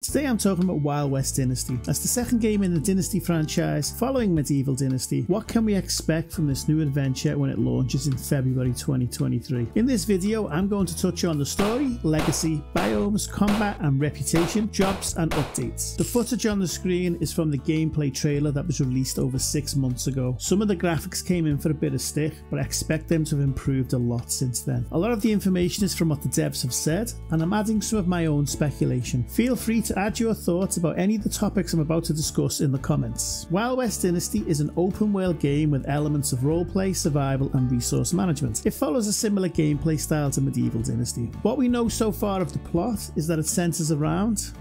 Today I'm talking about Wild West Dynasty. As the second game in the Dynasty franchise following Medieval Dynasty, what can we expect from this new adventure when it launches in February 2023? In this video I'm going to touch on the story, legacy, biomes, combat and reputation, jobs and updates. The footage on the screen is from the gameplay trailer that was released over 6 months ago. Some of the graphics came in for a bit of stick, but I expect them to have improved a lot since then. A lot of the information is from what the devs have said, and I'm adding some of my own speculation. Feel free to add your thoughts about any of the topics I'm about to discuss in the comments. Wild West Dynasty is an open world game with elements of roleplay, survival and resource management. It follows a similar gameplay style to Medieval Dynasty. What we know so far of the plot is that it centres around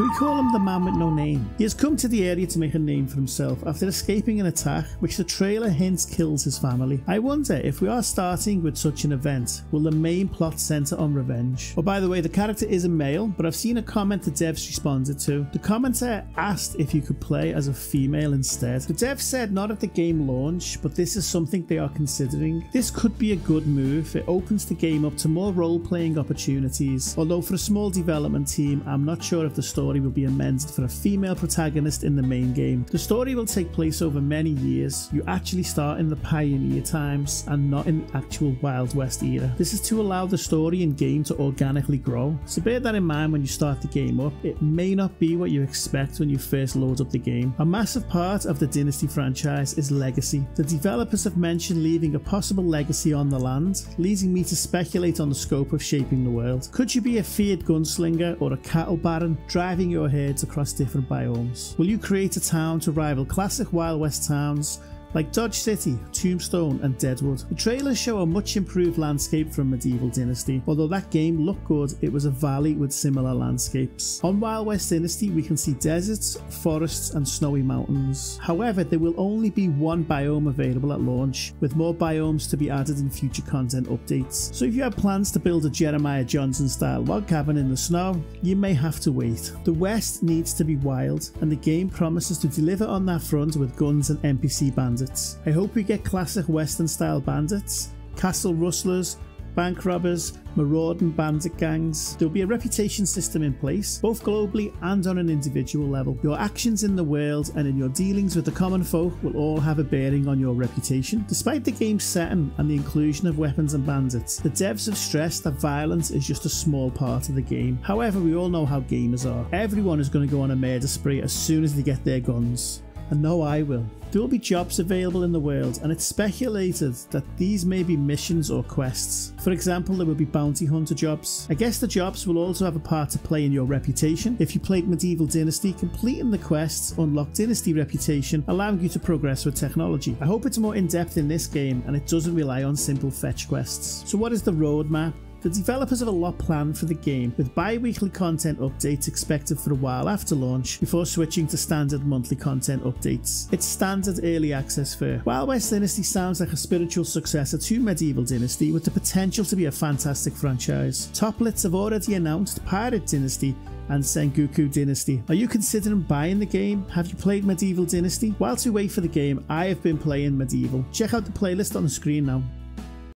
we call him the man with no name? He has come to the area to make a name for himself after escaping an attack which the trailer hints kills his family. I wonder if we are starting with such an event, will the main plot centre on revenge? Oh by the way, the character is a male, but I've seen a comment the devs responded to. The commenter asked if you could play as a female instead. The devs said not at the game launch, but this is something they are considering. This could be a good move, it opens the game up to more role-playing opportunities, although for a small development team, I'm not sure if the story story will be amended for a female protagonist in the main game. The story will take place over many years. You actually start in the pioneer times and not in the actual Wild West era. This is to allow the story and game to organically grow. So bear that in mind when you start the game up. It may not be what you expect when you first load up the game. A massive part of the Dynasty franchise is legacy. The developers have mentioned leaving a possible legacy on the land, leading me to speculate on the scope of shaping the world. Could you be a feared gunslinger or a cattle baron driving driving your herds across different biomes? Will you create a town to rival classic Wild West towns like Dodge City, Tombstone and Deadwood. The trailers show a much improved landscape from Medieval Dynasty. Although that game looked good, it was a valley with similar landscapes. On Wild West Dynasty we can see deserts, forests and snowy mountains. However, there will only be one biome available at launch, with more biomes to be added in future content updates. So if you have plans to build a Jeremiah Johnson style log cabin in the snow, you may have to wait. The West needs to be wild, and the game promises to deliver on that front with guns and NPC bandits bandits. I hope we get classic western style bandits, castle rustlers, bank robbers, marauding bandit gangs. There'll be a reputation system in place, both globally and on an individual level. Your actions in the world and in your dealings with the common folk will all have a bearing on your reputation. Despite the game's setting and the inclusion of weapons and bandits, the devs have stressed that violence is just a small part of the game. However, we all know how gamers are. Everyone is going to go on a murder spree as soon as they get their guns and no I will. There will be jobs available in the world and it's speculated that these may be missions or quests. For example, there will be bounty hunter jobs. I guess the jobs will also have a part to play in your reputation. If you played Medieval Dynasty, completing the quests unlock Dynasty reputation, allowing you to progress with technology. I hope it's more in-depth in this game and it doesn't rely on simple fetch quests. So what is the roadmap? The developers have a lot planned for the game, with bi-weekly content updates expected for a while after launch, before switching to standard monthly content updates. It's standard early access fare. Wild West Dynasty sounds like a spiritual successor to Medieval Dynasty, with the potential to be a fantastic franchise. Toplitz have already announced Pirate Dynasty and Sengoku Dynasty. Are you considering buying the game? Have you played Medieval Dynasty? Whilst we wait for the game, I have been playing Medieval. Check out the playlist on the screen now.